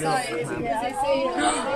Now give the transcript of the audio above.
Oh, wow.